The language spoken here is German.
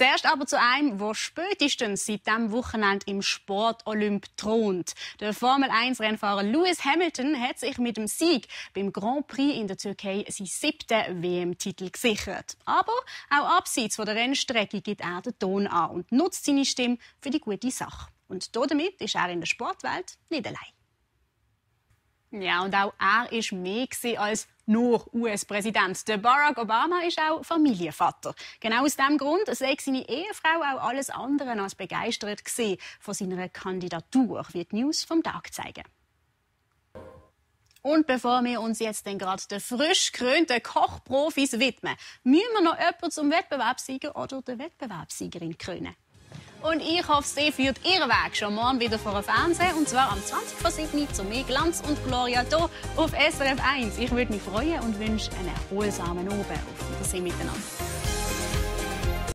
Zuerst aber zu einem, der spätestens seit diesem Wochenende im Sport Olymp thront. Der Formel-1-Rennfahrer Lewis Hamilton hat sich mit dem Sieg beim Grand Prix in der Türkei seinen siebten WM-Titel gesichert. Aber auch abseits von der Rennstrecke gibt er den Ton an und nutzt seine Stimme für die gute Sache. Und damit ist er in der Sportwelt nicht allein. Ja, und auch er ist mehr als nur US-Präsident. Der Barack Obama ist auch Familienvater. Genau aus diesem Grund sei seine Ehefrau auch alles andere als begeistert von seiner Kandidatur, wie die News vom Tag zeigen. Und bevor wir uns jetzt den gerade den frisch gekrönten Kochprofis widmen, müssen wir noch jemanden zum Wettbewerbssieger oder der Wettbewerbssiegerin krönen. Und ich hoffe, sie führt ihren Weg schon morgen wieder vor dem Fernsehen. Und zwar am 20 vor 7 zu mehr Glanz und Gloria hier auf SRF 1. Ich würde mich freuen und wünsche einen erholsamen Abend. Auf Wiedersehen miteinander.